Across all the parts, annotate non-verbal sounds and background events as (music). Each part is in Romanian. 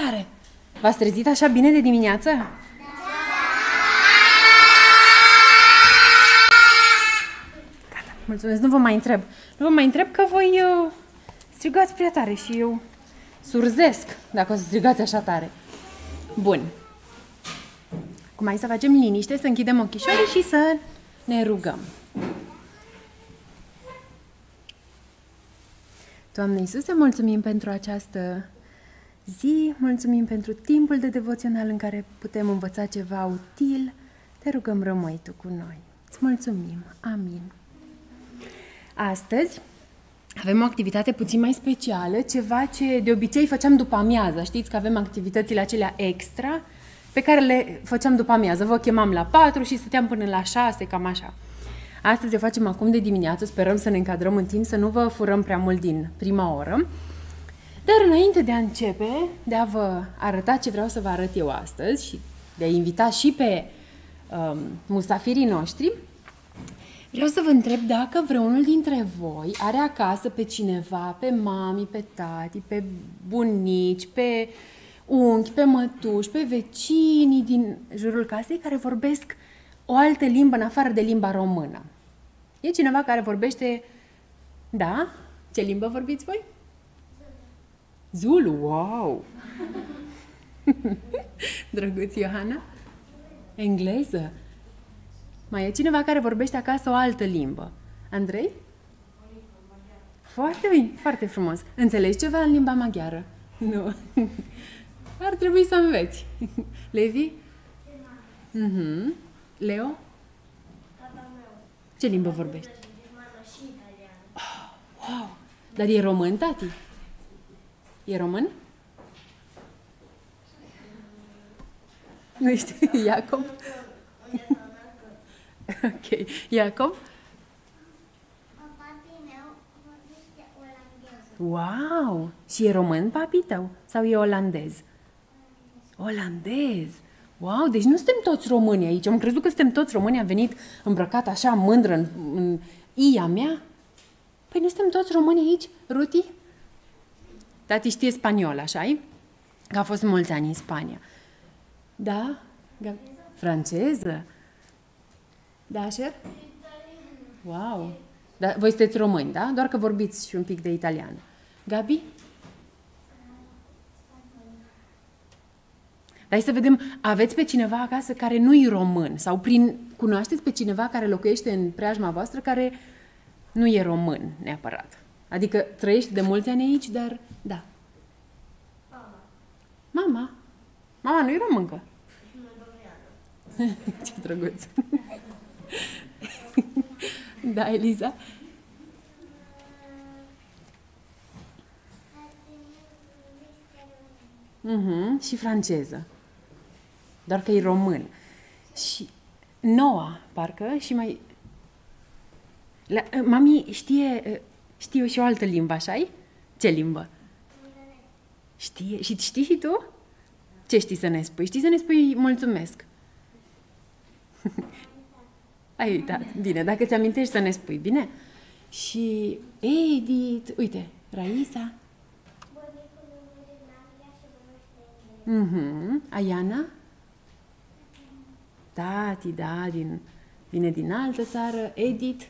tare! V-ați trezit așa bine de dimineață? Da! Gata, mulțumesc, nu vă mai întreb. Nu vă mai întreb că voi uh, strigați prea tare și eu surzesc dacă o să strigați așa tare. Bun. Cum mai să facem liniște, să închidem ochișorii și să ne rugăm. Doamne Iisuse, mulțumim pentru această zi, mulțumim pentru timpul de devoțional în care putem învăța ceva util. Te rugăm, rămâi Tu cu noi. Îți mulțumim. Amin. Astăzi avem o activitate puțin mai specială, ceva ce de obicei făceam după amiază. Știți că avem activitățile acelea extra pe care le făceam după amiază. Vă chemam la 4 și stăteam până la 6, cam așa. Astăzi o facem acum de dimineață, sperăm să ne încadrăm în timp, să nu vă furăm prea mult din prima oră. Dar înainte de a începe, de a vă arăta ce vreau să vă arăt eu astăzi și de a invita și pe um, mustafirii noștri, vreau să vă întreb dacă vreunul dintre voi are acasă pe cineva, pe mami, pe tati, pe bunici, pe unchi, pe mătuși, pe vecinii din jurul casei care vorbesc o altă limbă în afară de limba română. E cineva care vorbește... Da? Ce limbă vorbiți voi? Zulu, wow! (laughs) Drăguț Iohana? Engleză? Mai e cineva care vorbește acasă o altă limbă? Andrei? Foarte bine, foarte frumos. Înțelegi ceva în limba maghiară? Nu. (laughs) Ar trebui să înveți. (laughs) Levi? Mhm. Leo? Ce limbă vorbești? Oh, wow! Dar e român, tati? E român? Nu știu, (laughs) Iacob? ok, Iacob? Wow! Și e român papi tău? Sau e olandez? Olandez! Wow, deci nu suntem toți români aici. Am crezut că suntem toți români, am venit îmbrăcat așa mândră în, în ia mea. Păi nu suntem toți români aici, Ruti? Tati știe spaniol, așa Că a fost mulți ani în Spania. Da? Franceză? Da, Asher? Wow! Da, voi sunteți români, da? Doar că vorbiți și un pic de italiană. Gabi? Hai să vedem, aveți pe cineva acasă care nu e român sau prin, cunoașteți pe cineva care locuiește în preajma voastră care nu e român neapărat. Adică trăiește de mulți ani aici, dar da. Mama. Mama? Mama nu e româncă. (laughs) Ce drăguț. da, Eliza? Mhm, și franceză doar că e român. Și noua, parcă, și mai... La, mami știe, știe și o altă limbă, așa Ce limbă? Știe. Și știi și tu? Ce știi să ne spui? Știi să ne spui mulțumesc. (laughs) Ai uitat. Bine, dacă ți amintești să ne spui, bine? Și Edith, uite, Raisa. Mhm. Ayana? tati, da, din, vine din altă țară, Edith,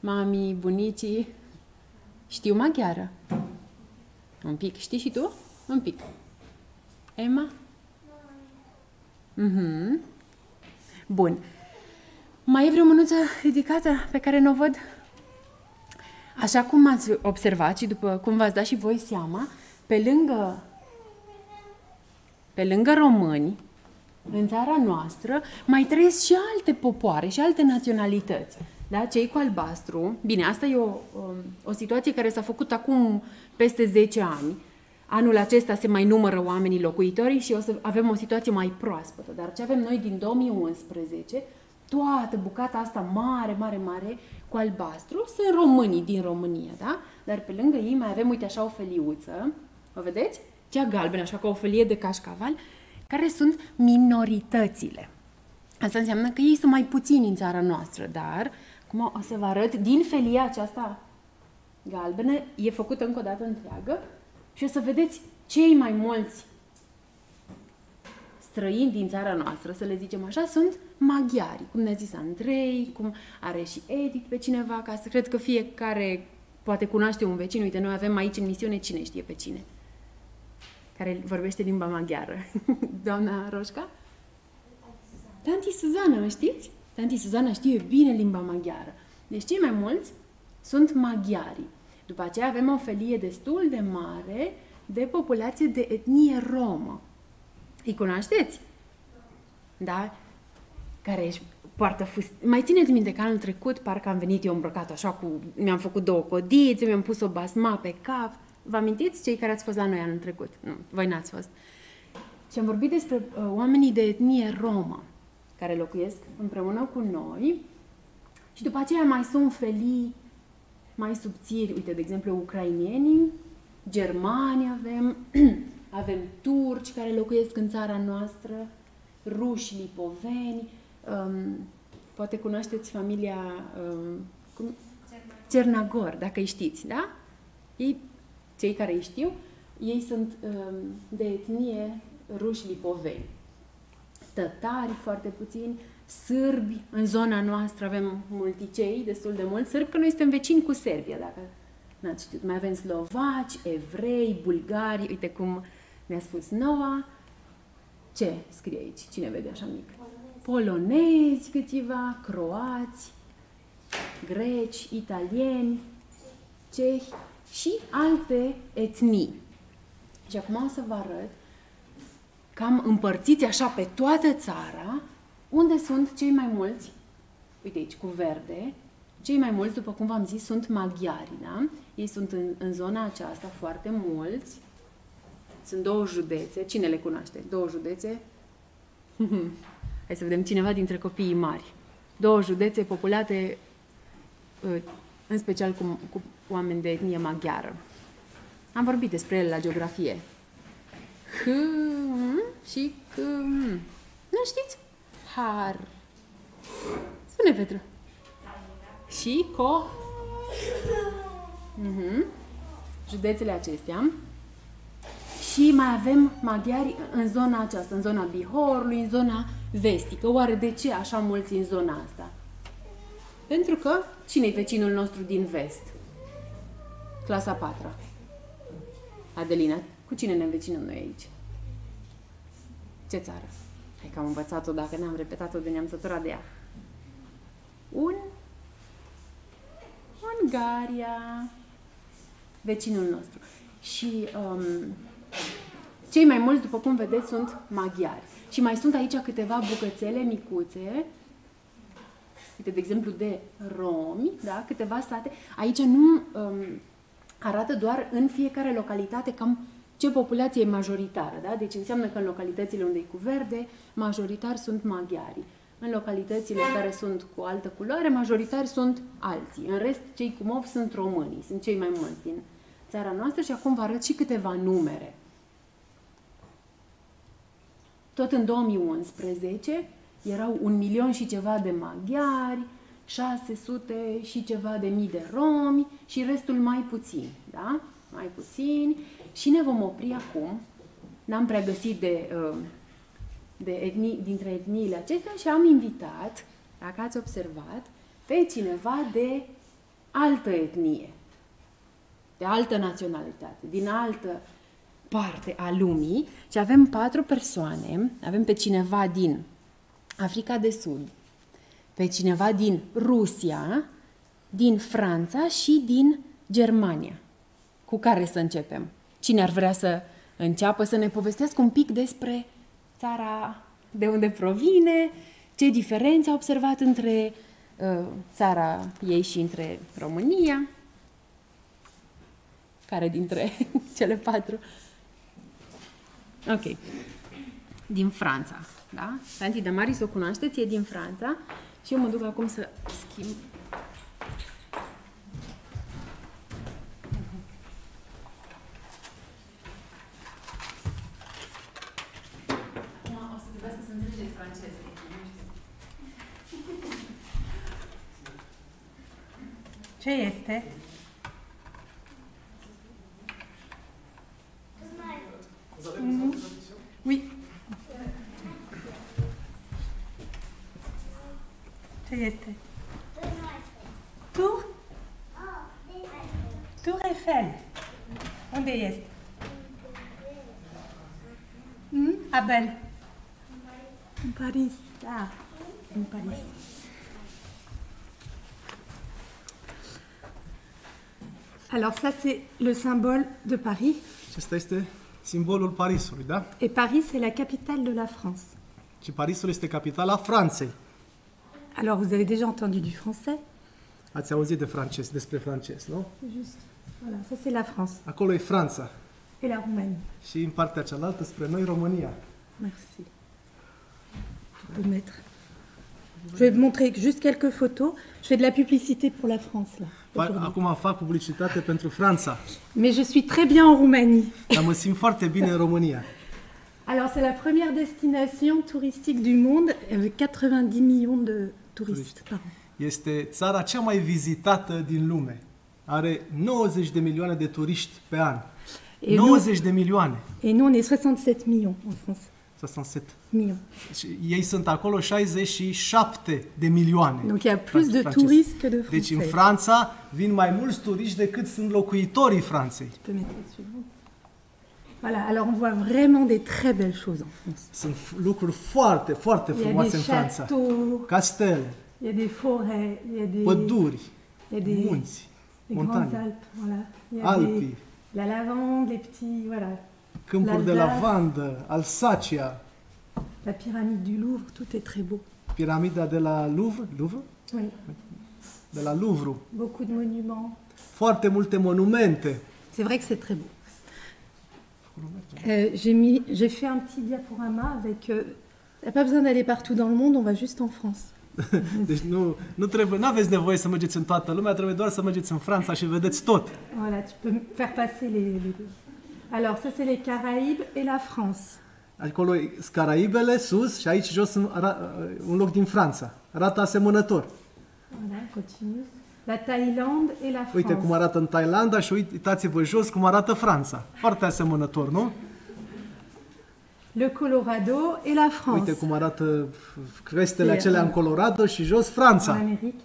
mami, bunicii, știu maghiară. Un pic. Știi și tu? Un pic. Emma? Mhm. Bun. Mai e vreo mânuță ridicată pe care nu o văd? Așa cum ați observat și după cum v-ați dat și voi seama, pe lângă, pe lângă români, în țara noastră mai trăiesc și alte popoare și alte naționalități. Da? Cei cu albastru, bine, asta e o, o, um, o situație care s-a făcut acum peste 10 ani. Anul acesta se mai numără oamenii locuitorii și o să avem o situație mai proaspătă. Dar ce avem noi din 2011, toată bucata asta mare, mare, mare cu albastru, sunt românii din România, da? Dar pe lângă ei mai avem, uite așa, o feliuță. O vedeți? Cea galbenă, așa ca o felie de cașcaval care sunt minoritățile. Asta înseamnă că ei sunt mai puțini în țara noastră, dar, cum o să vă arăt, din felia aceasta galbenă e făcută încă o dată întreagă și o să vedeți cei mai mulți străini din țara noastră, să le zicem așa, sunt maghiari. Cum ne-a zis Andrei, cum are și Edith pe cineva să Cred că fiecare poate cunoaște un vecin. Uite, noi avem aici în misiune cine știe pe cine. Care vorbește limba maghiară. (laughs) Doamna Roșca? Tanti Suzana, știți? Tanti Suzana știe bine limba maghiară. Deci cei mai mulți sunt maghiari. După aceea avem o felie destul de mare de populație de etnie romă. Îi cunoașteți? Da? Care își poartă fust... Mai țineți minte că anul trecut parcă am venit eu îmbrăcat așa cu... Mi-am făcut două codițe, mi-am pus o basma pe cap. Vă amintiți cei care ați fost la noi anul trecut? Nu, voi n-ați fost. Și am vorbit despre uh, oamenii de etnie romă care locuiesc împreună cu noi și după aceea mai sunt felii mai subțiri, uite, de exemplu, ucrainienii, germani avem, (clears throat) avem turci care locuiesc în țara noastră, ruși, lipoveni, um, poate cunoașteți familia um, cum? Cernagor, dacă îi știți, da? Ei, cei care îi știu, ei sunt um, de etnie ruși lipoveni. Tătari foarte puțini, sârbi, în zona noastră avem multicei, destul de mulți sârbi, că noi suntem vecini cu Serbia, dacă n-ați știut. Mai avem slovaci, evrei, bulgari, uite cum ne-a spus Noa. Ce scrie aici? Cine vede așa mic? Polonezi câțiva, croați, greci, italieni, cehi și alte etnii. Și acum o să vă arăt cam împărțiți așa pe toată țara unde sunt cei mai mulți, uite aici, cu verde, cei mai mulți, după cum v-am zis, sunt maghiari, da? Ei sunt în, în zona aceasta foarte mulți. Sunt două județe. Cine le cunoaște? Două județe? (laughs) Hai să vedem cineva dintre copiii mari. Două județe populate uh, în special cu, cu oameni de etnie maghiară. Am vorbit despre ele la geografie. H și C. Nu știți? Har. Spune, Petru. Și Co. Uh-huh. Județele acestea. Și mai avem maghiari în zona aceasta, în zona Bihorului, în zona vestică. Oare de ce așa mulți în zona asta? Pentru că cine e vecinul nostru din vest? Clasa 4 Adelina, cu cine ne învecinăm noi aici? Ce țară? Hai că am învățat-o, dacă ne-am repetat-o de ne-am săturat de ea. Un Ungaria, vecinul nostru. Și um, cei mai mulți, după cum vedeți, sunt maghiari. Și mai sunt aici câteva bucățele micuțe, uite, de exemplu, de romi, da? câteva state. Aici nu um, arată doar în fiecare localitate cam ce populație e majoritară. Da? Deci înseamnă că în localitățile unde e cu verde, majoritari sunt maghiari. În localitățile care sunt cu altă culoare, majoritari sunt alții. În rest, cei cu mov sunt românii, sunt cei mai mulți din țara noastră și acum vă arăt și câteva numere. Tot în 2011 erau un milion și ceva de maghiari, 600 și ceva de mii de romi și restul mai puțin, da? Mai puțini. Și ne vom opri acum. N-am prea găsit de, uh, de etnii, dintre etniile acestea și am invitat, dacă ați observat, pe cineva de altă etnie, de altă naționalitate, din altă parte a lumii și avem patru persoane, avem pe cineva din Africa de Sud, pe cineva din Rusia, din Franța și din Germania. Cu care să începem? Cine ar vrea să înceapă să ne povestească un pic despre țara de unde provine, ce diferențe a observat între uh, țara ei și între România? Care dintre (laughs) cele patru? Ok. Din Franța, da? Santi Damaris o cunoașteți, e din Franța și eu mă duc acum să schimb Şey este? Mmh. Oui. Şey este. Tour? Tour Eiffel. Onde este? Hum? Abel. Em Paris. Ah, em Paris. Alors ça c'est le symbole de Paris. Acesta este simbolul Parisului, da? Et Paris c'est la capitale de la France. Și Parisul este capitala Franței. Alors vous avez déjà entendu du français? Ați auzit de francez, despre francez, nu? Juste. Voilà, ça c'est la France. Acolo e Franța. Et la Roumanie. Și în partea cealaltă, spre noi, România. Merci. Je peux mettre. Je vais vous montrer juste quelques photos. Je fais de la publicité pour la France là. Acum fac publicitate pentru Franța, Mais je suis très bien en Roumanie. dar mă simt foarte bine în România. Alors c'est la première destination touristique du monde avec 90 millions de touristes par an. Este țara cea mai vizitată din lume. Are 90 de milioane de turiști pe an. Et nous, 90 de milioane. et nous, on est 67 millions en France. Să sunt set. Millions. Ei sunt acolo 67 de milioane. Donc il y a plus de touristes que de Deci în Français. Franța vin mai mulți turiști decât sunt locuitorii Franței. Voilà, alors on voit vraiment des très belles choses en France. Sunt lucruri foarte, foarte frumoase des în Franța. Castele, il y a des forêts, il y a des, păduri, il y a des, munți, des montagne, Alpes. Voilà. Il y a des, la lavande, les petits, voilà. Câmpuri de lavandă, Alsacia, La pyramide du Louvre, tout est très beau. piramida de la Louvre, Louvre? Oui, De la Louvre. beaucoup de monuments. Foarte multe monumente. C'est vrai que c'est très beau. Euh, j'ai mis, j'ai fait un petit diaporama avec. Euh, a pas besoin d'aller partout dans le monde, on va juste en France. (laughs) Deci nu, nu trebuie, nu aveți nevoie să mergeți în toată lumea, trebuie doar să mergeți în Franța și vedeți tot. Voilà, tu peux faire passer les. les- Alors ça c'est les Caraïbes et la France. Acolo e Scaraibele, sus, și aici jos în- ara- un loc din Franța. Arată asemănător. Voilà, continue. La Thaïlande et la France. Uite cum arată în Thailanda și uitați-vă jos cum arată Franța. Foarte asemănător, nu? Le Colorado et la France. Uite cum arată crestele E, acelea în uh, Colorado și jos En Franța. Amérique.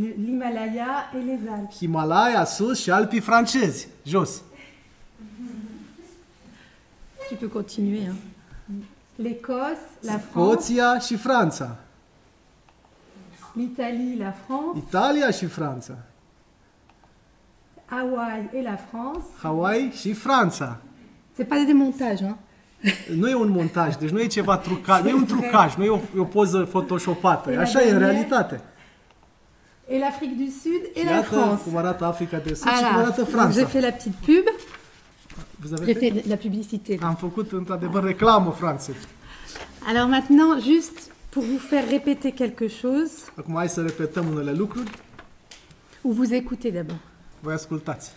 Le- L'Himalaya et les Alpes. Himalaya sus și Alpii francezi, jos. Tu peux continuer. Hein. L'Écosse, la France, Scoția și Franța. l'Italie, la France, Italia și Franța. Hawaï et la France. Hawaii și Franța. C'est pas des montages, hein. Nu e un montaj, deci nu e ceva trucaj, nu e un trucaj, nu e o, e o poză photoshopată. E la Așa e în dernière? realitate. Et l'Afrique du Sud et la France. cum arată Africa de Sud și cum Voilà. arată Donc, Franța. J'ai fait la petite pub. Vous avez fait? fait la publicité. Am făcut într-adevăr reclamă Franței. Alors maintenant, juste pour vous faire répéter quelque chose, Acum hai să repetăm unele lucruri. ou vous écoutez d'abord. Voi ascultați.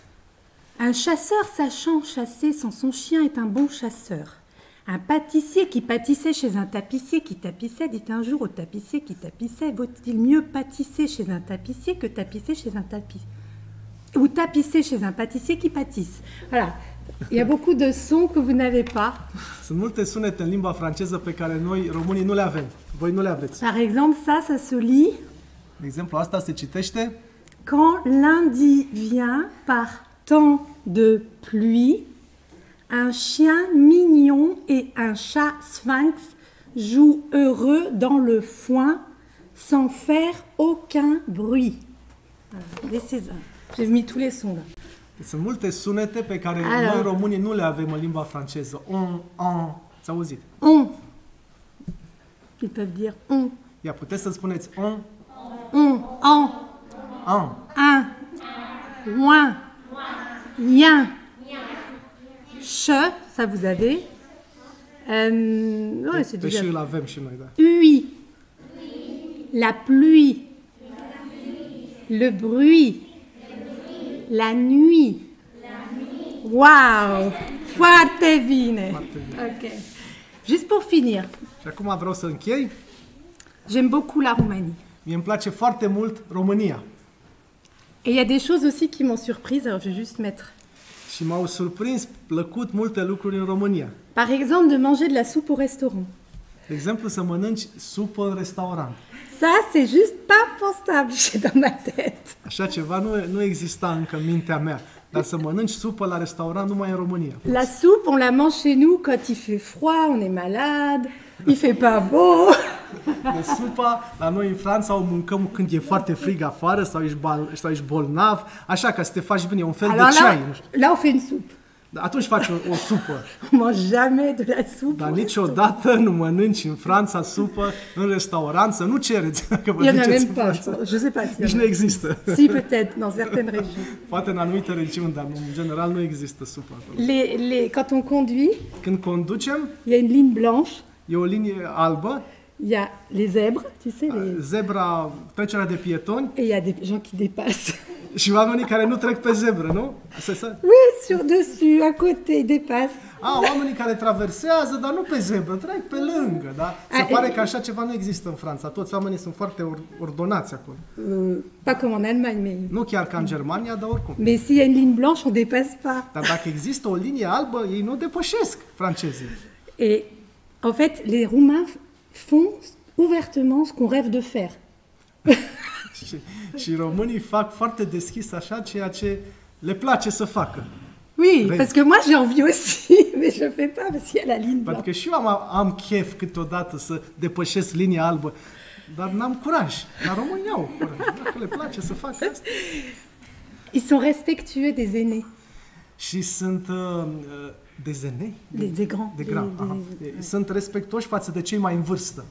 Un chasseur sachant chasser sans son chien est un bon chasseur. Un pâtissier qui pâtissait chez un tapissier qui tapissait dit un jour au tapissier qui tapissait Vaut-il mieux pâtisser chez un tapissier que tapisser chez un tapis Ou tapisser chez un pâtissier qui pâtisse? Voilà. Il y a beaucoup de sons que vous n'avez pas. Sunt multe sunete în limba franceză pe care noi, românii, nu le avem. Voi nu le aveți. Par exemple, ça, ça se lit De exemplu, asta se citește Quand lundi vient par temps de pluie, un chien mignon et un chat sphinx jouent heureux dans le foin sans faire aucun bruit. Voilà, This is- J'ai mis tous les sons là. Sunt multe sunete pe care Alors. noi românii nu le avem în limba franceză. On, on, ți auzit? On. Ils peuvent dire on, Ia, puteți să spuneți on, on, en, on. un, ouin, yen, che, ça vous avez? Euh, ouais, c'est déjà. avem și noi, da. Ui, la pluie, le bruit, la nuit. Wow, foarte bine. Ok. Juste pour finir, Și acum vreau să închei. j'aime beaucoup la Roumanie. Mie îmi place foarte mult România. Et il y a des choses aussi qui m'ont surprise, alors je vais juste mettre. Și m-au surprins plăcut multe lucruri în România. Par exemple, de manger de la soupe au restaurant. De exemplu, să mănânci supă în restaurant. Ça, c'est juste pas pensable (laughs) chez dans ma tête. Așa ceva nu, nu exista încă în mintea mea. Dar să mănânci supă la restaurant numai în România. La soupe, on la mange chez nous quand il fait froid, on est malade, il fait pas beau. (laughs) De supa, la noi în Franța o mâncăm când e foarte frig afară sau ești, bal, sau ești bolnav, așa ca să te faci bine, e un fel Alors de ceai. là, Nu știu. là, on fait une soupe. Dar Atunci faci o, o supă. On mange jamais de la soupe. Dar au niciodată nu mănânci în Franța supă în restaurant, să nu cereți (laughs) dacă vă Il y en a duceți même în pas, je, Franța. pense. je sais pas si. Nici nu există. Si, peut-être, dans certaines (laughs) régions. Poate în anumite regiuni, dar în general nu există supă acolo. Les, les, quand on conduit, Când conducem, il y a une ligne blanche, e o linie albă, il y a les zèbres, tu sais, les... zebra, trecerea de pietoni et il y a des gens qui dépassent. și oamenii care nu trec pe zebră, nu? Asta e Oui, sur dessus, à côté, ils dépassent. A, oamenii care traversează, dar nu pe zebră, trec pe lângă, da? Se A, pare că așa ceva nu există în Franța. Toți oamenii sunt foarte or- ordonați acolo. Euh, pas comme en Allemagne, mais... Nu chiar ca în Germania, dar oricum. Mais s'il y a une ligne blanche, on dépasse pas. Dar dacă există o linie albă, ei nu depășesc francezii. Et en fait, les Roumains font ouvertement ce qu'on rêve de faire. (laughs) Și, românii fac foarte deschis așa ceea ce le place să facă. Oui, parce que moi j'ai envie aussi, (laughs) mais je fais pas parce qu'il y a la ligne Pentru că și eu am, am chef câteodată să depășesc linia albă, dar n-am curaj. Dar românii au curaj. Dacă le place să facă asta. Ils sont respectueux des aînés, Și sunt uh, uh, dezenei? des, des grands. De des- gram. des- Aha. Sunt respectoși față de cei mai în vârstă.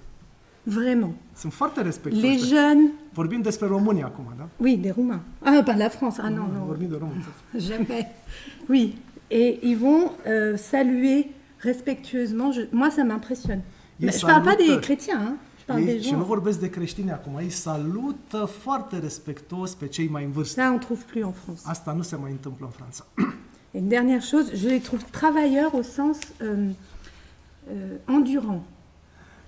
Vraiment. Sunt foarte respectoși. Les jeunes, Vorbim despre România acum, da? oui, des Roumains. Ah, pas la France, ah non, non, Vorbim de români. (laughs) jamais. Oui, et ils vont euh, saluer respectueusement. Je- moi, ça m'impressionne. Ils Mais Je parle pas des chrétiens, hein. je parle Ei, des și nu gens. vorbesc de creștini acum, ei salută foarte respectuos pe cei mai în vârstă. Ça, on trouve plus en France. Asta nu se mai întâmplă în Franța. (clears throat) Et une dernière chose, je les trouve travailleurs au sens euh, euh, endurant.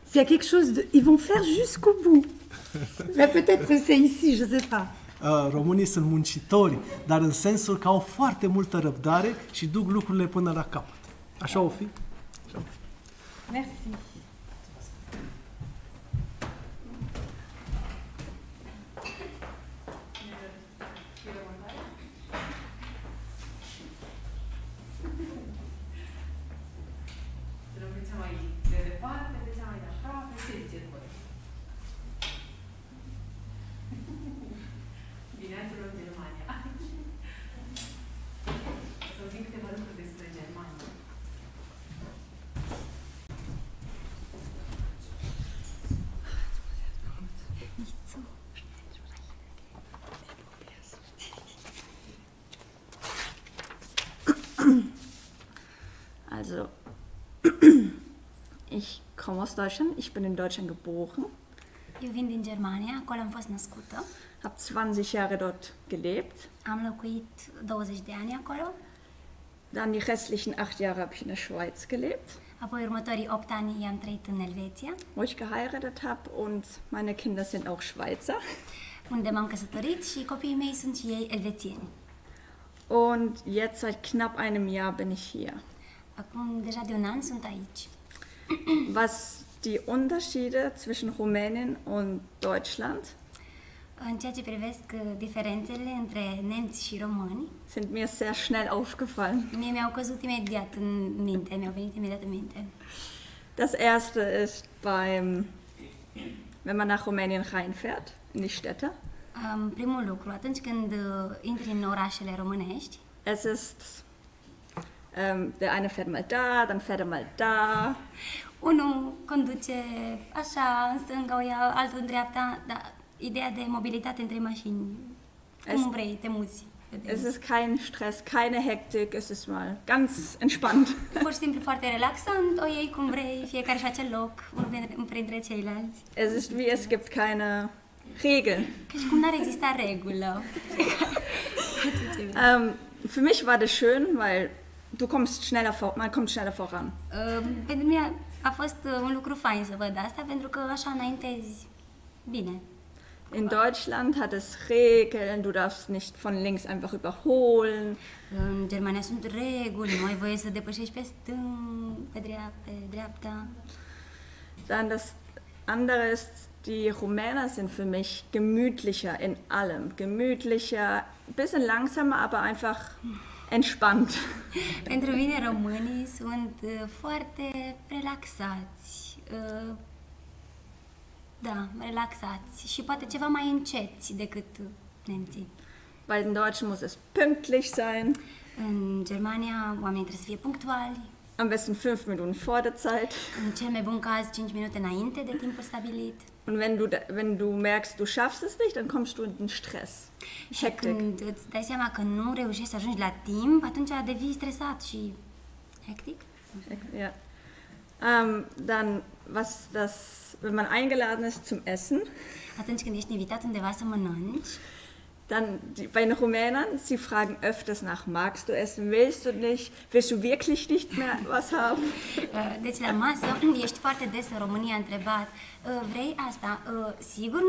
S'il y a quelque chose de... Ils vont faire jusqu'au bout. (laughs) Là, peut-être que c'est ici, je sais pas. Uh, Românii sunt muncitori, dar în sensul că au foarte multă răbdare și duc lucrurile până la capăt. Așa o fi? Așa o fi. Merci. Komme aus Deutschland, ich bin in Deutschland geboren, Eu vin din Germania, acolo am fost născută. habe 20 Jahre dort gelebt, Am locuit 20 de ani acolo. dann die restlichen acht Jahre habe ich in der Schweiz gelebt, Apoi următorii 8 ani i-am trăit în Elveția, wo ich geheiratet habe und meine Kinder sind auch Schweizer. unde m-am căsătorit și copiii mei sunt și ei elvețieni. Und jetzt seit knapp einem Jahr bin ich hier. Acum deja de un an sunt aici. Was die Unterschiede zwischen Rumänien und Deutschland În ceea ce privesc uh, diferențele între nemți și români, sind mir sehr schnell aufgefallen. mie mi-au căzut imediat în minte, mi-au venit imediat în minte. Das erste ist beim, wenn man nach Rumänien reinfährt, in die Städte. Um, primul lucru, atunci când uh, intri în orașele românești, Es ist, ähm, der eine fährt mal da, dann fährt er mal da. unul conduce așa în stânga, o ia altul în dreapta, dar ideea de mobilitate între mașini, cum Es- vrei, te muți. Es ist kein Stress, keine Hektik, es ist mal ganz entspannt. Pur și simplu foarte relaxant, o iei cum vrei, fiecare face loc, unul printre- ceilalți. Es ist wie, es gibt keine Regeln. Ca și cum n-ar exista regulă. (laughs) Ähm, für mich war das schön, weil du kommst schneller vor, man kommt schneller voran. Uh, pentru mine a fost uh, un lucru fain să văd asta, pentru că așa înaintezi bine. In Deutschland hat es Regeln, du darfst nicht von links einfach überholen. În Germania sunt reguli, nu ai voie să depășești pe stâng, pe dreapta, pe dreapta. Dann das andere ist, die Rumäner sind für mich gemütlicher in allem. Gemütlicher, ein bisschen langsamer, aber einfach entspannt. Pentru mine românii sunt uh, foarte relaxați. uh, Da, relaxați și poate ceva mai înceți decât nemții. Bei den Deutschen muss es pünktlich sein, În Germania oamenii trebuie să fie punctuali, am besten fünf Minuten vor der Zeit. în cel mai bun caz 5 minute înainte de timpul stabilit. Und wenn du, wenn du merkst, du schaffst es nicht, dann kommst du in den Stress. Și Hectic. când îți dai seama că nu reușești să ajungi la timp, atunci devii stresat și hectic. Ja. Ähm, dann, was das, wenn man eingeladen ist zum Essen, Atunci când ești invitat undeva să mănânci, dann die, bei den Rumänern, sie fragen öfters nach, magst du essen, willst du nicht, willst du wirklich nicht mehr was haben? uh, (laughs) deci la masă (clears throat) ești foarte des în România întrebat vrei asta? Sigur,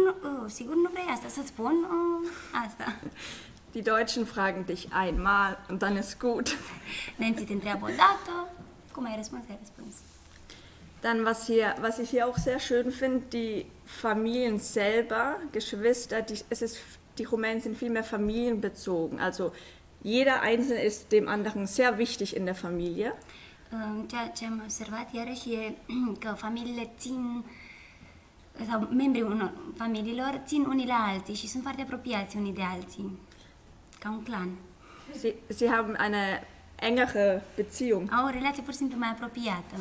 sigur nu vrei asta? Să-ți spun asta. (laughs) Die Deutschen fragen dich einmal und dann ist gut. (laughs) Nemții te întreabă o dată, cum ai răspuns, ai răspuns. Dann, was, hier, was ich hier auch sehr schön finde, die Familien selber, Geschwister, die, es ist, die Rumänen sind viel mehr familienbezogen. Also jeder Einzelne ist dem anderen sehr wichtig in der Familie. Ceea ce am observat iarăși e că familiile țin sau membrii unor familiilor țin unii la alții și sunt foarte apropiați unii de alții, ca un clan. Sie, sie haben eine engere Beziehung. Au o relație pur și simplu mai apropiată.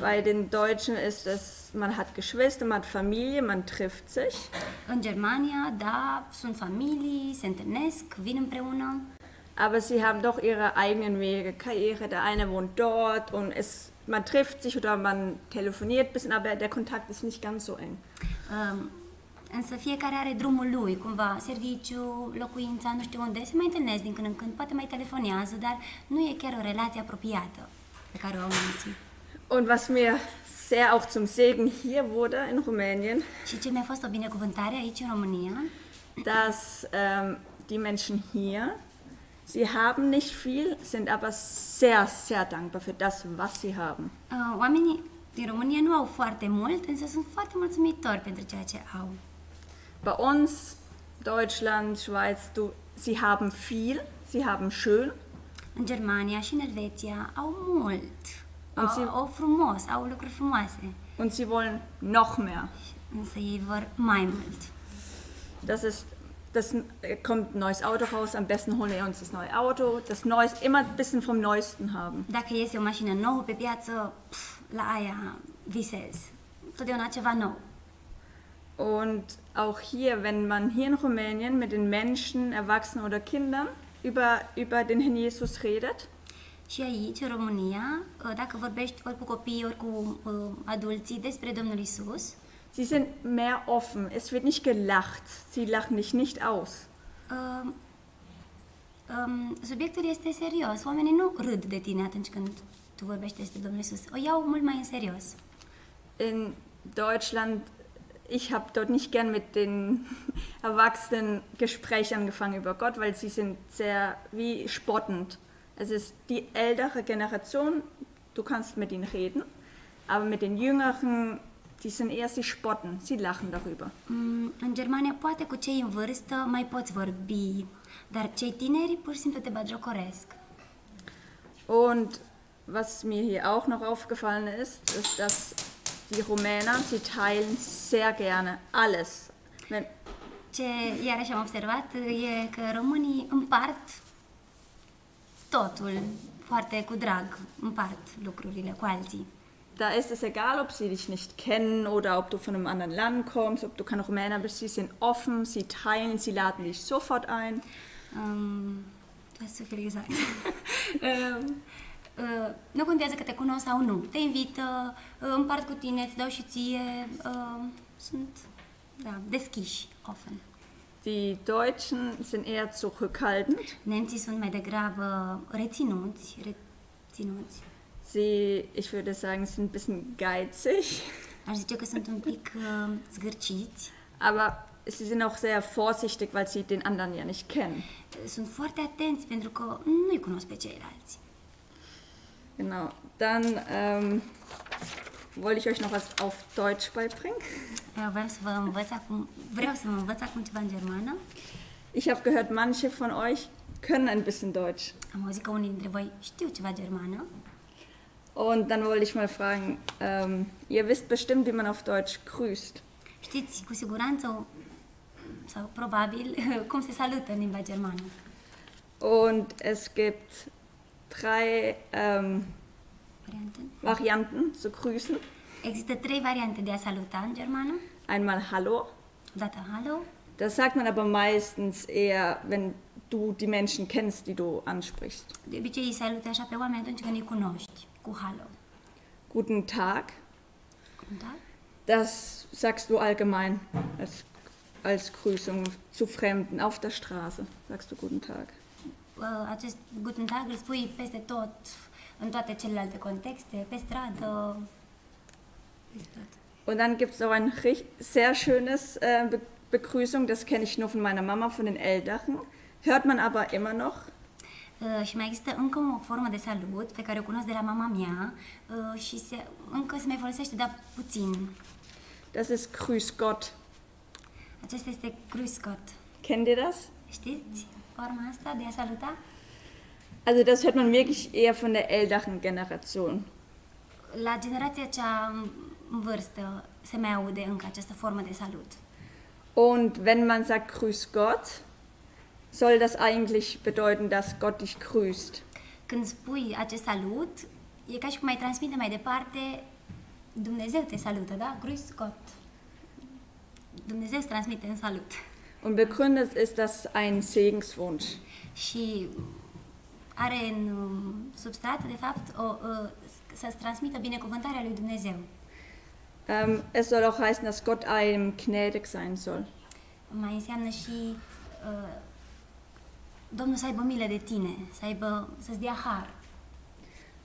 Bei den Deutschen ist es, man hat Geschwister, man hat Familie, man trifft sich. În Germania, da, sunt familii, se întâlnesc, vin împreună, Aber sie haben doch ihre eigenen Wege, Karriere. Der eine wohnt dort und es, man trifft sich oder man telefoniert ein bisschen, aber der Kontakt ist nicht ganz so eng. Um, însă fiecare are drumul lui, cumva, serviciu, locuința, nu știu unde, se mai întâlnesc din când în când, poate mai telefonează, dar nu e chiar o relație apropiată pe care o au nemții. Und was mir sehr auch zum Segen hier wurde in Rumänien, Și ce mi-a fost o binecuvântare aici în România, dass ähm, die Menschen hier, sie haben nicht viel, sind aber sehr, sehr dankbar für das, was sie haben. uh, oamenii din România nu au foarte mult, însă sunt foarte mulțumitori pentru ceea ce au. Bei uns, Deutschland, Schweiz, du, sie haben viel, sie haben schön, În Germania și în Elveția au mult, au, au frumos, au lucruri frumoase, und sie wollen noch mehr. însă ei vor mai mult. Das ist, das äh, kommt ein neues Auto raus, am besten holen wir uns das neue Auto, das Neues, immer ein bisschen vom Neuesten haben. Dacă iese o mașină nouă pe piață, pf, la aia visez. Totdeauna ceva nou. Und auch hier, wenn man hier in Rumänien mit den Menschen, Erwachsenen oder Kindern über, über den Herrn Jesus redet, Și aici, în România, dacă vorbești ori cu copiii, ori cu adulții despre Domnul Isus, sie sind mehr offen. Es wird nicht gelacht. Sie lachen dich nicht aus. uh, um, subiectul este serios. Oamenii nu râd de tine atunci când tu vorbești despre Domnul Isus. O iau mult mai în serios. In Deutschland, ich habe dort nicht gern mit den (laughs) Erwachsenen Gespräch angefangen über Gott, weil sie sind sehr wie spottend. Es ist die ältere Generation, du kannst mit ihnen reden, aber mit den Jüngeren, die sind eher, sie spotten, sie lachen darüber. Mm, În Germania, poate cu cei în vârstă mai poți vorbi, dar cei tineri pur și simplu te bagiocoresc. Und was mir hier auch noch aufgefallen ist, ist, dass die Rumäner, sie teilen sehr gerne alles. Wenn, Ce iarăși am observat e că românii împart totul foarte cu drag, împart lucrurile cu alții. Da ist es egal, ob sie dich nicht kennen oder ob du von einem anderen Land kommst, ob du kein Rumäner bist, sie sind offen, sie teilen, sie laden dich sofort ein. Um, să fiu exact. (laughs) um, uh, nu contează că te cunosc sau nu. Te invită, uh, împart cu tine, îți dau și ție. Uh, sunt, da, deschiși, often. Die Deutschen sind eher zurückhaltend. Nemții sunt mai degrabă reținuți, reținuți. Sie, ich würde sagen, sind ein bisschen geizig, Aș zice că sunt un pic uh, zgârciți. aber sie sind auch sehr vorsichtig, weil sie den anderen ja nicht kennen. Sunt foarte atenți pentru că nu-i cunosc pe ceilalți. Genau. Dann, ähm, wollte ich euch noch was auf Deutsch beibringen. Eu vreau să vă învăț acum, vreau să vă învăț acum ceva în germană. Ich habe gehört, manche von euch können ein bisschen Deutsch. Am auzit că unii dintre voi știu ceva germană. Und dann wollte ich mal fragen, ähm, ihr wisst bestimmt, wie man auf Deutsch grüßt. Știți cu siguranță sau probabil (laughs) cum se salută în limba germană. Und es gibt drei ähm, Variante. Varianten zu grüßen. Există trei variante de a saluta în germană. Einmal Hallo. Odată hallo, Das sagt man aber meistens eher, wenn du die Menschen kennst, die du ansprichst. de obicei îi așa pe oameni atunci când îi cunoști, cu hallo. Guten Tag. Guten Tag. Das sagst du allgemein als, als Grüßung zu Fremden auf der Straße. Sagst du Guten Tag. Uh, Acest Guten Tag îl spui peste tot, în toate celelalte contexte, pe stradă. Und dann gibt es auch ein sehr schönes äh, Be Begrüßung, das kenne ich nur von meiner Mama, von den Älteren. Hört man aber immer noch. Uh, și mai există încă o formă de salut pe care o cunosc de la mama mea uh, și se, încă se mai folosește, dar puțin. Das ist Grüß Gott. Acesta este Grüß Gott. Kennt ihr das? Știți forma asta de a saluta? Also das hört man wirklich eher von der älteren Generation. La generația cea în- vârstă se mai aude încă această formă de salut. Und wenn man sagt Grüß Gott, soll das eigentlich bedeuten, dass Gott dich grüßt. Când spui acest salut, e ca și cum ai transmite mai departe Dumnezeu te salută, da? Grüß Gott. Dumnezeu transmite un salut. Und begründet ist das ein Segenswunsch. Și are în um, substrat, de fapt, o, uh, să-ți transmită binecuvântarea lui Dumnezeu. Ähm, es soll auch heißen, dass Gott einem gnädig sein soll. Mai înseamnă și uh, Domnul să aibă milă de tine, să aibă, să-ți dea har.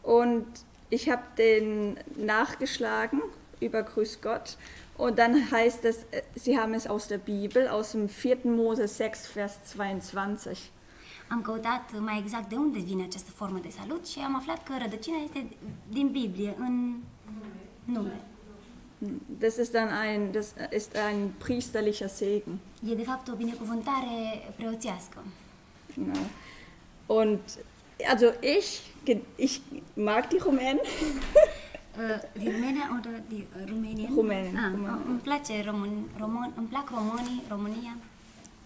Und ich habe den nachgeschlagen über Grüß Gott. Und dann heißt es, äh, sie haben es aus der Bibel, aus dem 4. Mose 6, Vers 22. Am căutat mai exact de unde vine această formă de salut și am aflat că rădăcina este din Biblie, în nume. Das ist dann ein, das ist ein priesterlicher Segen. E de fapt o binecuvântare preoțească. Genau. Und also ich, ich mag die Rumänen. Din România, oder România? Rumänien, Ah, Rumänien. îmi place român, român, îmi plac românii, România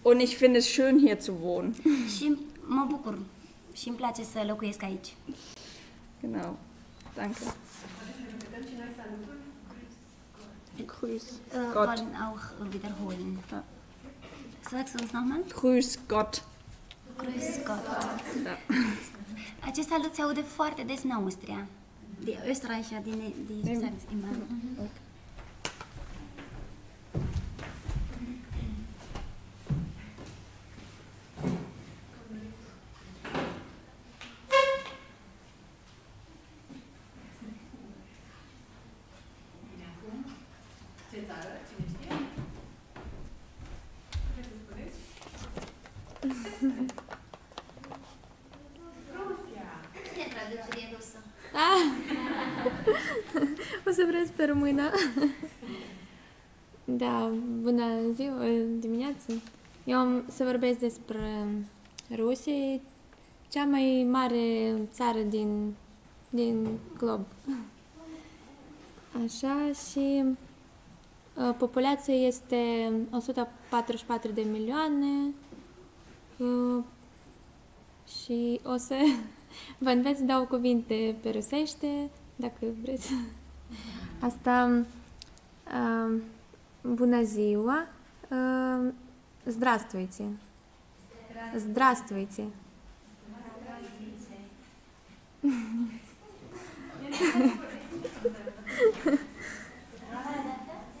Und ich finde es schön, hier zu wohnen. și mă bucur și îmi place să locuiesc aici. Genau. Danke. Grüß Uh, Gott. wollen auch wiederholen. Ja. Sagst du uns nochmal? Grüß Gott. Grüß Gott. Ja. Acest salut se aude foarte des în Austria. De Österreich, ja, die, die Im- sagen es immer. Ce să vreți pe română? Da, bună ziua, dimineață. Eu am să vorbesc despre Rusia, cea mai mare țară din, din glob. Așa și uh, populația este 144 de milioane uh, și o să (laughs) vă înveți dau cuvinte pe rusește, dacă vreți. Asta, uh, bună ziua, uh, здравствуйте. Здравствуйте.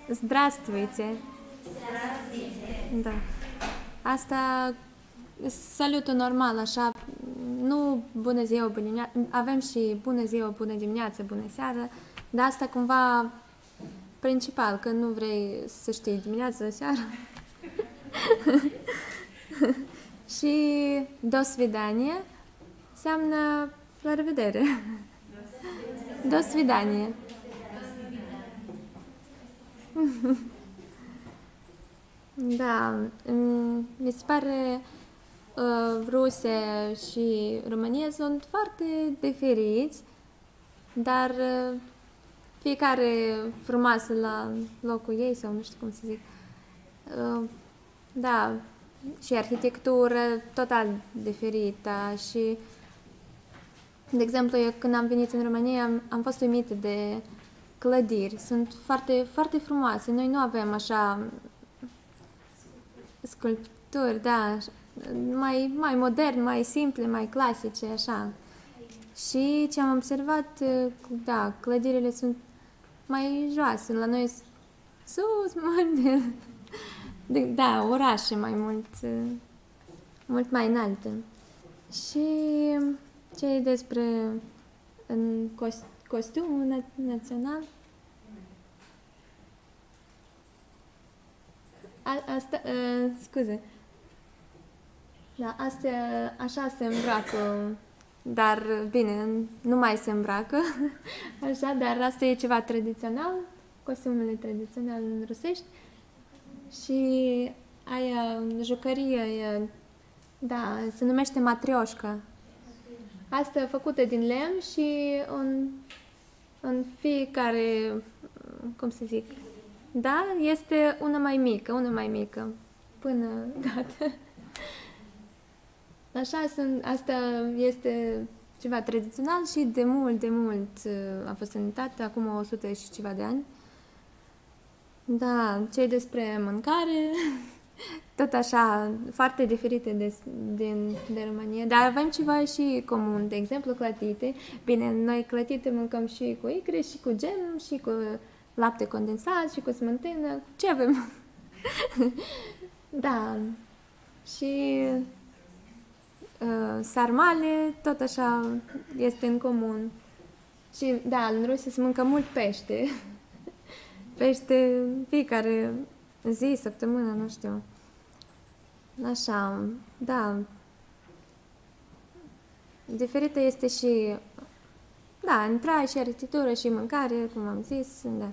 Здравствуйте. Da. Asta salutul normal, așa, nu bună ziua, bună dimineață, avem și bună ziua, bună dimineață, bună seară, dar asta cumva principal, că nu vrei să știi dimineața, seara. (laughs) și do svidanie înseamnă la revedere. Do svidanie. (laughs) Da, mm, mi se pare uh, Rusia și România sunt foarte diferiți, dar uh, fiecare frumoasă la locul ei sau nu știu cum să zic. Uh, da, și arhitectură total diferită și de exemplu, eu când am venit în România am, am fost uimită de clădiri. Sunt foarte, foarte frumoase. Noi nu avem așa sculpturi, da, mai, mai modern, mai simple, mai clasice, așa. Și ce am observat, da, clădirile sunt mai joase. La noi sus, (laughs) mult, de, da, orașe mai mult, mult mai înalte. Și ce e despre în cost, costumul na- național? A, asta, uh, scuze. Da, asta, așa se îmbracă, dar bine, nu mai se îmbracă, (laughs) așa, dar asta e ceva tradițional, costumele tradiționale în rusești și aia, jucărie, aia, da, se numește matrioșca. Asta e făcută din lemn și în, în fiecare, cum să zic, da, este una mai mică, una mai mică, până (laughs) dată. Așa, sunt, asta este ceva tradițional și de mult, de mult a fost unitate, acum 100 și ceva de ani. Da, ce despre mâncare, (laughs) tot așa, foarte diferite de, din, de România, dar avem ceva și comun, de exemplu clătite. Bine, noi clătite mâncăm și cu icre, și cu gem, și cu lapte condensat, și cu smântână. Ce avem? (laughs) da, și uh, sarmale, tot așa este în comun. Și da, în Rusia se mâncă mult pește. (laughs) pește fiecare zi, săptămână, nu știu. Așa, da. Diferită este și, da, întrai și arhitectură și mâncare, cum am zis, da.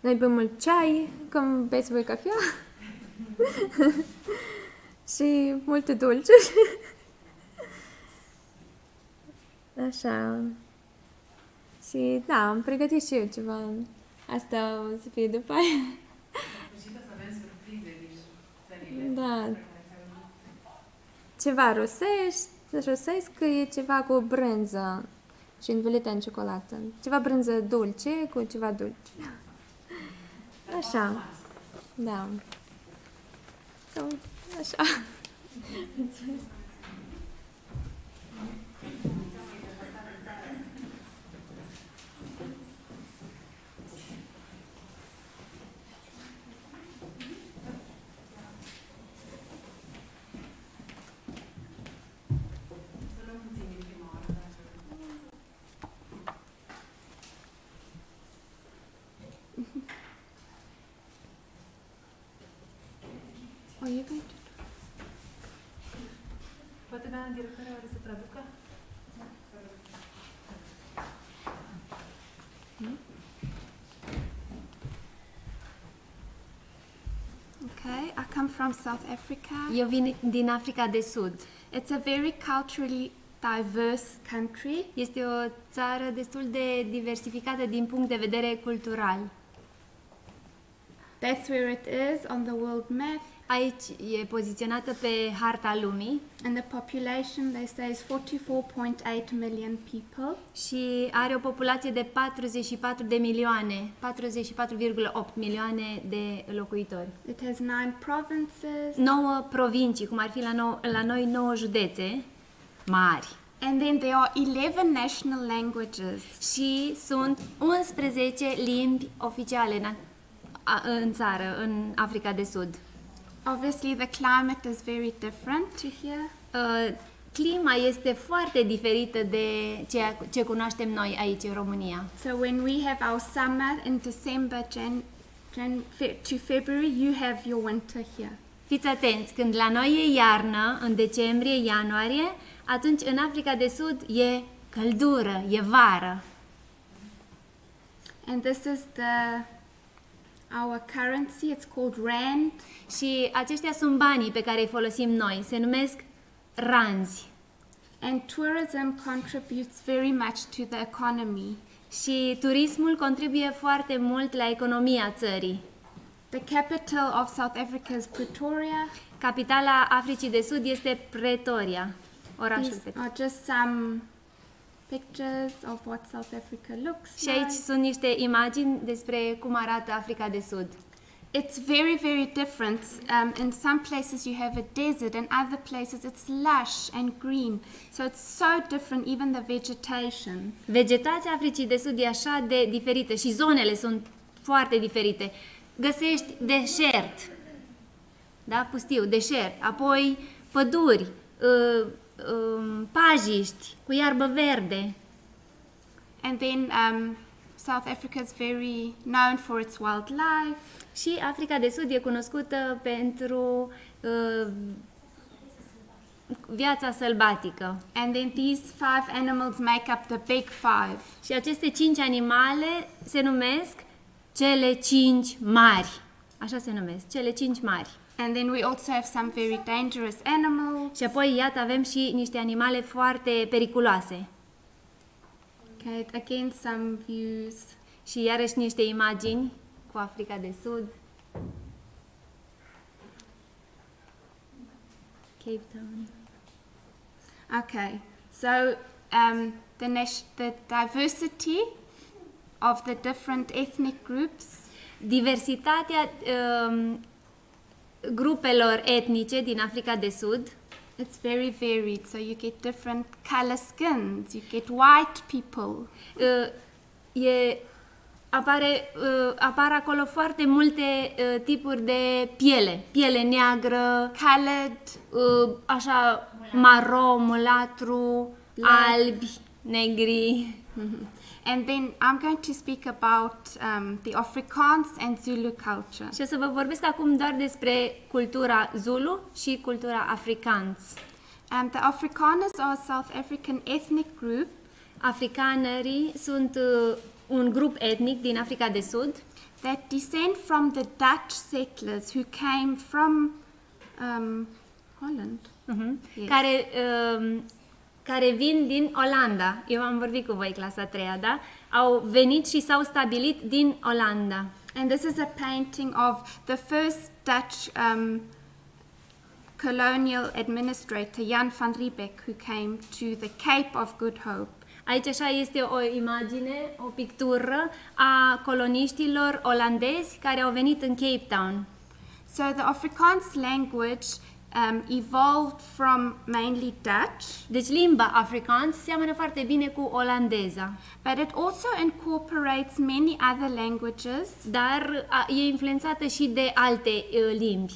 Noi bem mult ceai, cum beți voi cafea. (laughs) și multe dulciuri. (laughs) Așa. Și da, am pregătit și eu ceva. Asta o să fie după aia. Da. Ceva rusești, rusesc e ceva cu brânză și învelită în ciocolată. Ceva brânză dulce cu ceva dulce. Așa. Da. Așa. O, e aici. Poate doamna directoare oare să traducă? Okay, I come from South Africa. Eu vin din Africa de Sud. It's a very culturally diverse country. Este o țară destul de diversificată din punct de vedere cultural. That's where it is on the world map. Aici e poziționată pe harta lumii And the population, they say, is 44.8 million people. și are o populație de 44 de milioane, 44,8 milioane de locuitori. It has nine provinces. 9 provincii, cum ar fi la, nou, la noi 9 județe mari. And then there are 11 national languages. Și sunt 11 limbi oficiale în, a, în țară, în Africa de Sud. Obviously, the climate is very different to here. Uh, clima este foarte diferită de ceea ce cunoaștem noi aici în România. So when we have our summer in December Jan, Jan, fe- to February, you have your winter here. Fiți atenți, când la noi e iarnă, în decembrie, ianuarie, atunci în Africa de Sud e căldură, e vară. And this is the our currency. It's called rand. Și aceștia sunt banii pe care îi folosim noi. Se numesc ranzi. And tourism contributes very much to the economy. Și turismul contribuie foarte mult la economia țării. The capital of South Africa is Pretoria. Capitala Africii de Sud este Pretoria, orașul These Pretoria. are just some pictures of what South Africa looks Și aici like. sunt niște imagini despre cum arată Africa de Sud. It's very, very different. Um, in some places you have a desert, and other places it's lush and green. So it's so different, even the vegetation. Vegetația Africii de Sud e așa de diferită și zonele sunt foarte diferite. Găsești deșert, da, pustiu, deșert, apoi păduri, uh, um, pajiști cu iarbă verde. And then um, South Africa is very known for its wildlife. Și Africa de Sud e cunoscută pentru uh, viața sălbatică. And then these five animals make up the big five. Și aceste cinci animale se numesc cele cinci mari. Așa se numesc, cele cinci mari. And then we also have some very dangerous animals. Și apoi, iată, avem și niște animale foarte periculoase. Okay, again, some views. Și iarăși niște imagini cu Africa de Sud. Cape Town. Okay, so um, the, nat- the diversity of the different ethnic groups Diversitatea um, grupelor etnice din Africa de Sud it's very varied. So you get different color skins, you get white people, uh, e, apare, uh, apar acolo foarte multe uh, tipuri de piele. Piele neagră, colored, uh, așa maro, mulatru, albi, negri. (laughs) and then I'm going to speak about um, the Afrikaans and Zulu culture. Și o să vă vorbesc acum doar despre cultura Zulu și cultura Afrikaans. Um, the Afrikaners are a South African ethnic group Afrikanerii sunt uh, un grup etnic din Africa de Sud that descend from the Dutch settlers who came from um, Holland. Yes. care, um, care vin din Olanda. Eu am vorbit cu voi clasa 3 da? Au venit și s-au stabilit din Olanda. And this is a painting of the first Dutch um, colonial administrator, Jan van Riebeck, who came to the Cape of Good Hope. Aici așa este o imagine, o pictură a coloniștilor olandezi care au venit în Cape Town. So the Afrikaans language um, evolved from mainly Dutch, Deci limba afrikaans seamănă foarte bine cu olandeza, but it also incorporates many other languages, dar a, e influențată și de alte uh, limbi.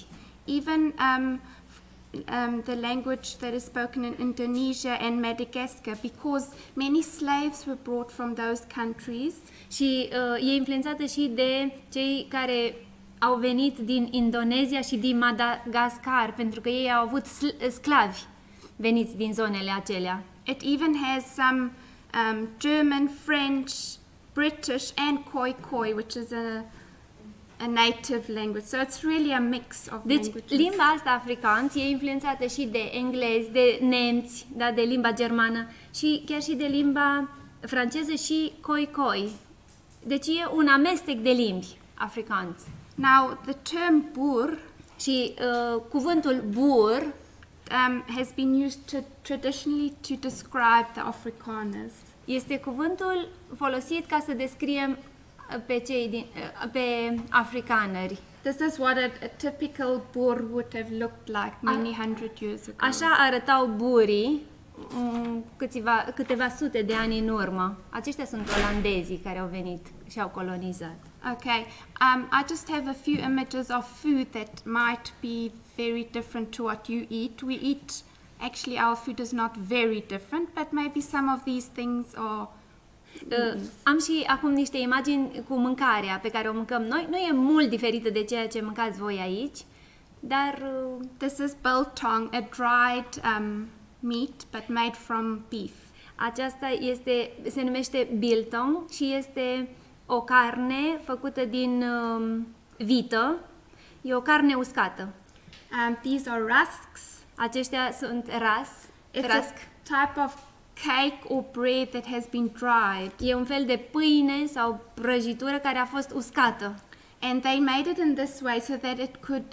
even um, f- um, the language that is spoken in Indonesia and Madagascar, because many slaves were brought from those countries. Și uh, e influențată și de cei care au venit din Indonezia și din Madagascar, pentru că ei au avut sl- sclavi veniți din zonele acelea. It even has some um, German, French, British, and Khoi Khoi, which is a, a native language. So it's really a mix of Deci languages. limba asta afrikaans e influențată și de englezi, de nemți, da, de limba germană și chiar și de limba franceză și khoi-khoi. Deci e un amestec de limbi afrikaans. Now, the term Boer Și uh, cuvântul bur um, has been used to, traditionally to describe the Afrikaners. este cuvântul folosit ca să descriem uh, pe cei din, uh, pe africaneri. This is what a, a typical Boer would have looked like many hundred years ago. Așa arătau burii um, câțiva, câteva sute de ani în urmă. Aceștia sunt olandezii care au venit și au colonizat. Okay, um, I just have a few images of food that might be very different to what you eat. We eat, actually, our food is not very different, but maybe some of these things are. Uh, am și acum niște imagini cu mâncarea pe care o mâncăm noi. Nu e mult diferită de ceea ce mâncați voi aici, dar uh, This is biltong, a dried um, meat, but made from beef. aceasta este, se numește biltong și este o carne făcută din um, vită, e o carne uscată. Um, these are rusks. Aceștia sunt ras, It's rasc. a type of cake or bread that has been dried. E un fel de pâine sau prăjitură care a fost uscată. And they made it in this way so that it could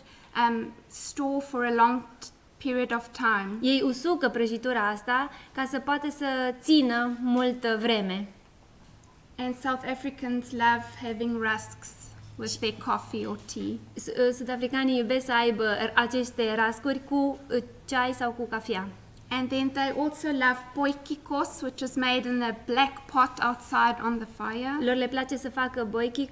um, store for a long t- period of time. Ei usucă prăjitura asta ca să poată să țină multă vreme. And South Africans love having rusks with their coffee or tea. S- uh, Sud-africanii iubesc să aibă r- aceste rascuri cu uh, ceai sau cu cafea. And then they also love boikikos, which is made in a black pot outside on the fire. Lor le place să facă boichi,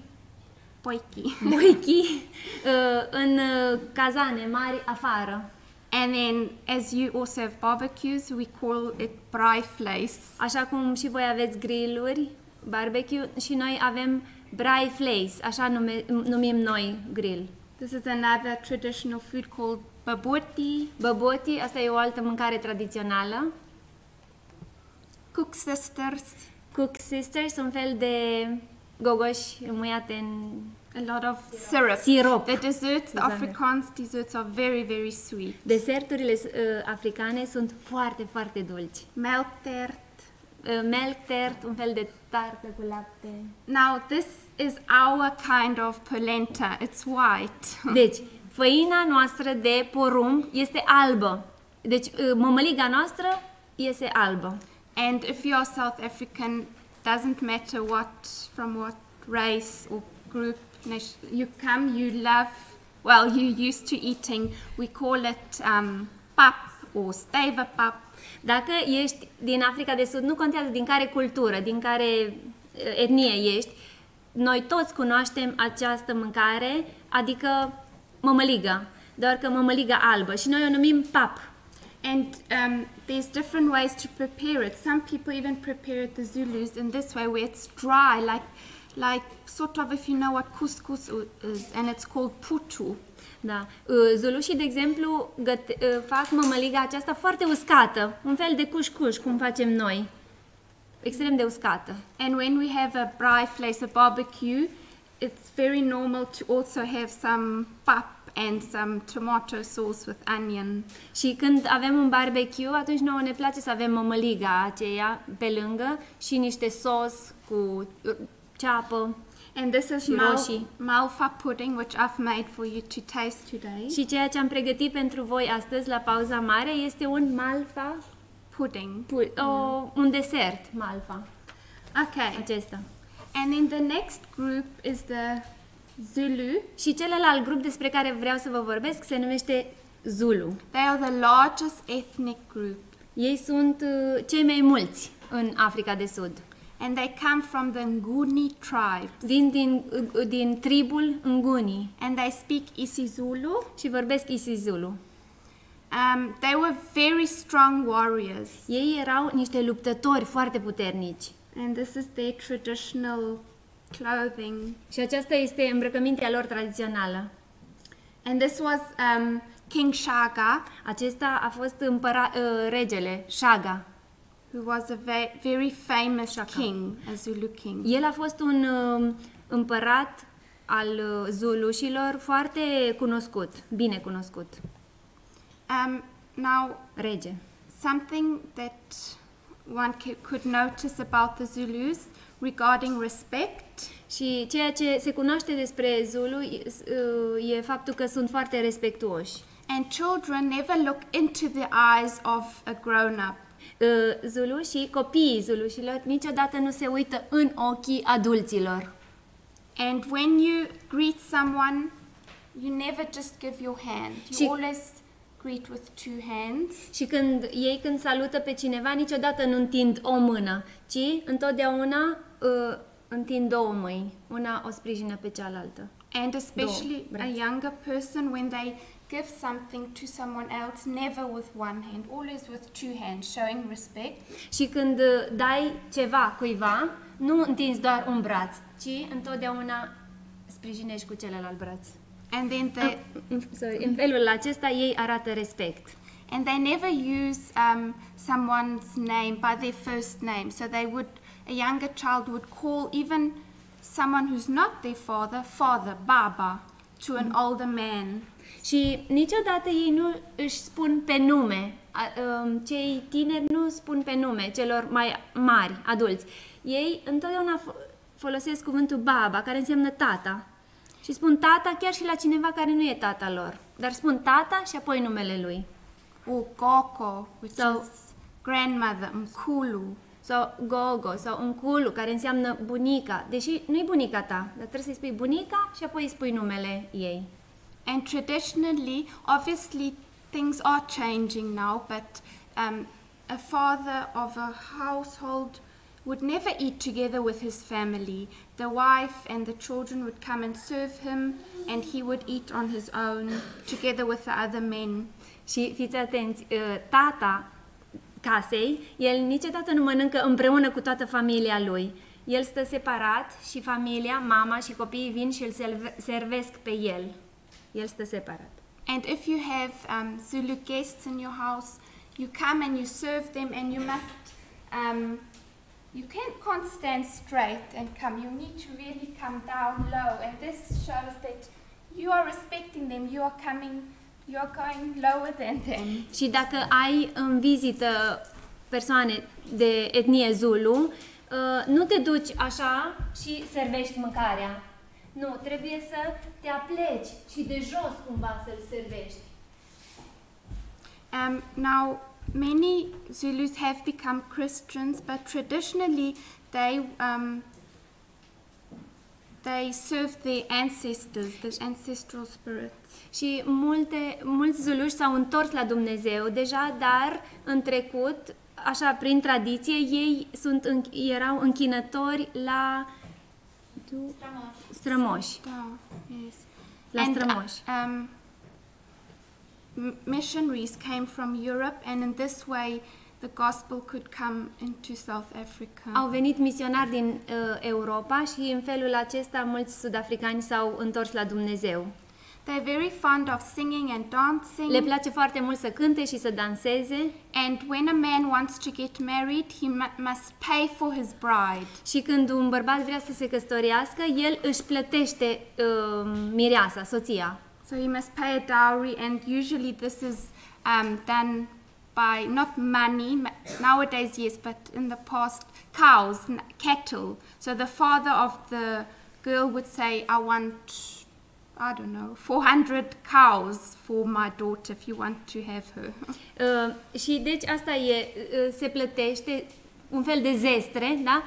Boiki. (laughs) boichi uh, în uh, cazane mari afară. And then, as you also have barbecues, we call it braai Așa cum și voi aveți grilluri, barbecue, și noi avem braai vlees, așa nume, numim noi grill. This is another traditional food called baboti. Băboti, asta e o altă mâncare tradițională. Cook sisters, Cook sisters, un fel de gogoși muiate în a lot of syrup. sirop. The desserts, the Exact. Afrikaans desserts are very, very sweet. Deserturile uh, africane sunt foarte, foarte dulci. Melktert. Uh, un fel de tartă cu lapte. Now, this is our kind of polenta. It's white. (laughs) Deci, făina noastră de porumb este albă. Deci, uh, mămăliga noastră este albă. And if you are South African, doesn't matter what from what race or group you come, you love. Well, you're used to eating. We call it um, pap or steva pap. Dacă ești din Africa de Sud, nu contează din care cultură, din care uh, etnie ești, noi toți cunoaștem această mâncare, adică mămăliga, doar că mămăliga albă și noi o numim pap. And um, there's different ways to prepare it. Some people even prepare it the Zulus in this way, where it's dry, like, like sort of if you know what couscous u- is, and it's called putu. Da. Uh, Zulușii, de exemplu, găte, uh, fac mămăliga aceasta foarte uscată, un fel de cușcuș, cum facem noi. Extrem de uscată. And when we have a braai vlees, a barbecue, it's very normal to also have some pap and some tomato sauce with onion. Și când avem un barbecue, atunci nouă ne place să avem mămăliga aceea pe lângă și niște sos cu uh, ceapă. And this is Și mal- roșii. malva pudding, which I've made for you to taste today. Și ceea ce am pregătit pentru voi astăzi la pauza mare este un malfa, Pudding. pu- o, un desert malfa Okay. acesta. And then the next group is the Zulu. Și celălalt grup despre care vreau să vă vorbesc se numește Zulu. They are the largest ethnic group. Ei sunt uh, cei mai mulți în Africa de Sud. And they come from the Nguni tribe. Din, din, uh, din tribul Nguni And they speak isiZulu. și vorbesc isiZulu. Um, they were very strong warriors. Ei erau niște luptători foarte puternici. And this is their traditional clothing. Și aceasta este îmbrăcămintea lor tradițională. And this was um, King Shaga, Acesta a fost împăra, uh, regele, Shaga. Who was a ve- very famous king, a Zulu king. El a fost un uh, împărat al uh, Zulușilor foarte cunoscut, bine cunoscut, Um, now, rege. something that one ca- could notice about the Zulus regarding respect Și ceea ce se cunoaște despre Zulu e, uh, e faptul că sunt foarte respectuoși. and children never look into the eyes of a grown up. Uh, Zulu și copiii Zulușilor niciodată nu se uită în ochii adulților. And when you greet someone, you never just give your hand. You Și- always greet with two hands. Și când ei când salută pe cineva, niciodată nu întind o mână, ci întotdeauna uh, întind două mâini. Una o sprijină pe cealaltă. And especially a brațe. younger person, when they give something to someone else, never with one hand, always with two hands, showing respect. Și când uh, dai ceva cuiva, nu întinzi doar un braț, ci întotdeauna sprijinești cu celălalt braț. And then they, În- Sorry, în felul acesta ei arată respect. and they never use um, someone's name by their first name. So they would, a younger child would call even someone who's not their father, father, baba. to an older man. Și niciodată ei nu își spun pe nume. A, um, Cei tineri nu spun pe nume celor mai mari, adulți. Ei întotdeauna fo- folosesc cuvântul baba, care înseamnă tata. Și spun tata chiar și la cineva care nu e tata lor. Dar spun tata și apoi numele lui. Or gogo, which So- is grandmother, mkulu. Sau gogo sau unculu, care înseamnă bunica. Deși nu e bunica ta, dar trebuie să-i spui bunica și apoi îi spui numele ei. And traditionally, obviously, things are changing now, but um, a father of a household would never eat together with his family. The wife and the children would come and serve him, and he would eat on his own together with the other men. Și fiți atenți, uh, tata casei, el niciodată nu mănâncă împreună cu toată familia lui. El stă separat și familia, mama și copiii vin și îl serve- servesc pe el. El stă separat. And if you have um, Zulu guests in your house, you come and you serve them, and you must, um, you can't, can't stand straight and come. You need to really come down low, and this shows that you are respecting them. You are coming, you are going lower than them. Și dacă ai în vizită persoane de etnie Zulu, uh, nu te duci așa și servești mâncarea. Nu, trebuie să te apleci și de jos cumva să-l servești. Um, now, many Zulus have become Christians, but traditionally they um, they serve their ancestors, the ancestral spirits. Și multe, mulți zuluși s-au întors la Dumnezeu deja, dar în trecut, așa prin tradiție, ei sunt, în, erau închinători la strămoși. Oh, yes. La And, uh, strămoși. um, m- missionaries came from Europe, and in this way, the gospel could come into South Africa. Au venit misionari din uh, Europa și în felul acesta mulți sudafricani s-au întors la Dumnezeu. They're very fond of singing and dancing. Le place foarte mult să cânte și să danseze And when a man wants to get married, he must pay for his bride. și când un bărbat vrea să se căsătorească, el își plătește uh, mireasa, soția. So he must pay a dowry, and usually this is um, done by not money nowadays, yes, but in the past, cows, cattle. So the father of the girl would say, "I want." I don't know, 400 cows for my daughter if you want to have her. (laughs) Uh, și deci asta e, uh, se plătește un fel de zestre, da?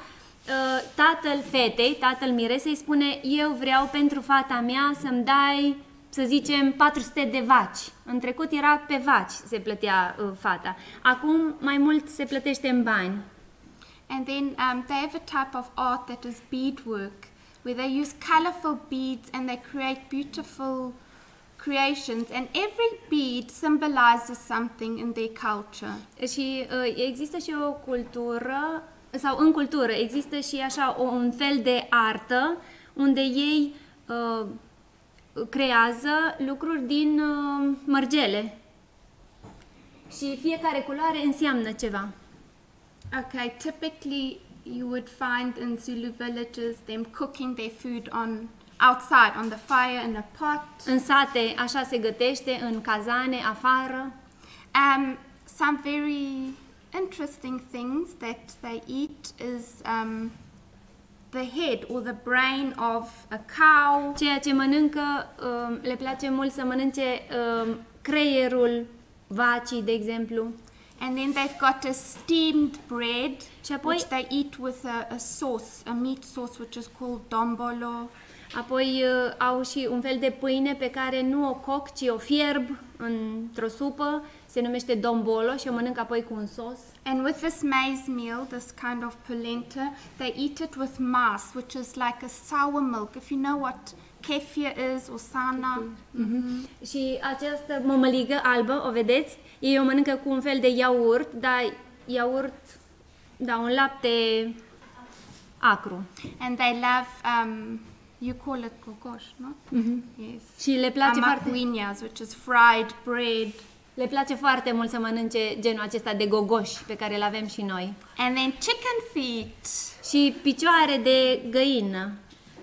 Uh, tatăl fetei, tatăl miresei spune, eu vreau pentru fata mea să-mi dai, să zicem, 400 de vaci. În trecut era pe vaci se plătea uh, fata. Acum mai mult se plătește în bani. And then um, they have a type of art that is beadwork, where they use colorful beads and they create beautiful creations. And every bead symbolizes something in their culture. Și uh, există și o cultură, sau în cultură, există și așa o, un fel de artă unde ei uh, creează lucruri din uh, mărgele. Și fiecare culoare înseamnă ceva. Okay, typically you would find in Zulu villages them cooking their food on outside on the fire in a pot. În sate așa se gătește, în cazane, afară. Um, some very interesting things that they eat is um, the head or the brain of a cow, Ceea ce mănâncă, uh, le place mult să mănânce uh, creierul vacii, de exemplu. And then they've got a steamed bread, Și apoi, which they eat with a, a sauce, a meat sauce, which is called dombolo. apoi uh, au și un fel de pâine pe care nu o coc, ci o fierb într-o supă, se numește dombolo și o mănânc apoi cu un sos. And with this maize meal, this kind of polenta, they eat it with mas, which is like a sour milk. If you know what kefir is or sana, Și această mămăligă albă, o vedeți? Ei o mănâncă cu un fel de iaurt, dar iaurt, da, un lapte acru. and they love, um, you call it gogosh, no? Yes. Și le place foarte, Amaguinas, which is fried bread. le place foarte mult să mănânce genul acesta de gogoș pe care îl avem și noi. And then chicken feet. Și picioare de găină,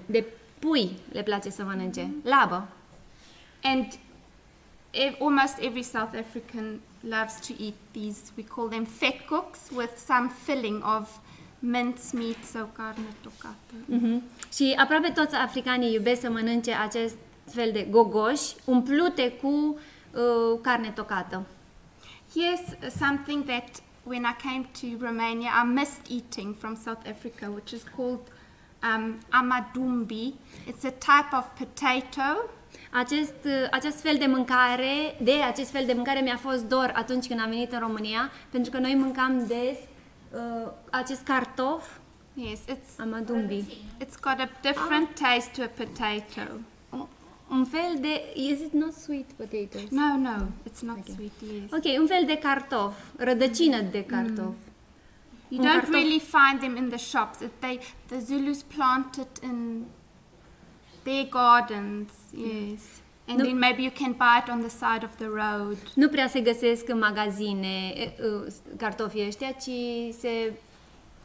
de pui le place să mănânce. Labă. And ev- almost every South African loves to eat these. We call them vetkoeks with some filling of mincemeat, so carne toccata. Mhm. Și aproape toți africanii iubesc să mănânce acest fel de gogoși umplute cu uh, carne tocată. Here's something that when I came to Romania, I missed eating from South Africa, which is called um, amadumbi. It's a type of potato. Acest, uh, acest fel de mâncare, de acest fel de mâncare mi-a fost dor atunci când am venit în România, pentru că noi mâncam des uh, acest cartof, Yes, it's amadumbi. it's got a different taste to a potato. Un, un fel de... Is it not sweet potatoes? No, no, it's not sweet. Yes. Ok, un fel de cartof, rădăcină de cartof. You Un don't cartof. really find them in the shops. It, they the Zulus plant it in their gardens. Yes. And No. then maybe you can buy it on the side of the road. Nu prea se găsesc în magazine e, uh, cartofii ăștia, ci se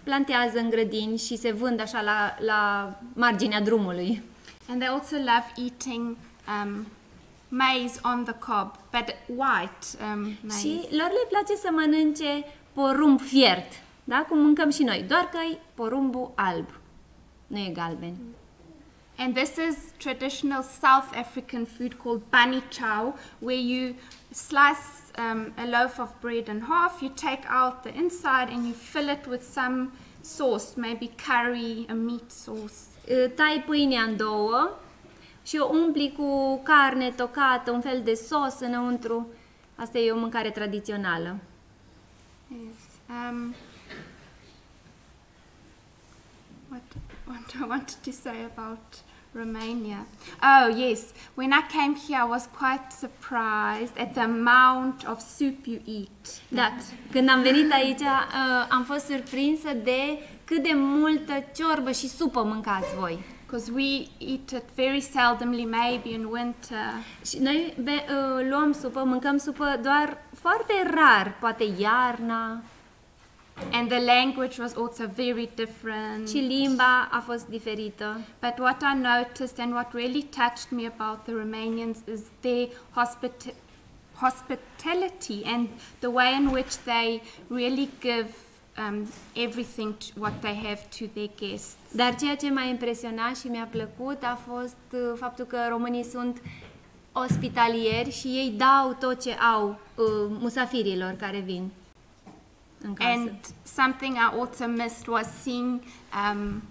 plantează în grădini și se vând așa la, la marginea drumului. And they also love eating um, maize on the cob, but white um, maize. Și lor le place să mănânce porumb fiert, da? Cum mâncăm și noi, doar că e porumbul alb, nu e galben. And this is traditional South African food called bani chow, where you slice um, a loaf of bread in half, you take out the inside, and you fill it with some sauce, maybe curry, a meat sauce. Tai pâinea în două și o umpli cu carne tocată, un fel de sos înăuntru. Asta e o mâncare tradițională. Yes. Um, what, what I wanted to say about Romania. Oh, yes. When I came here, I was quite surprised at the amount of soup you eat. Da, când am venit aici uh, am fost surprinsă de cât de multă ciorbă și supă mâncați voi. Because we eat it very seldomly, maybe in winter. Și noi be, uh, luăm supă, mâncăm supă doar foarte rar, poate iarna. And the language was also very different. Și limba a fost diferită. But what I noticed and what really touched me about the Romanians is their hospita- hospitality and the way in which they really give um, everything to what they have to their guests. Dar ceea ce m-a impresionat și mi-a plăcut a fost uh, faptul că românii sunt ospitalieri și ei dau tot ce au uh, musafirilor care vin în casă. And something I also missed was seeing um,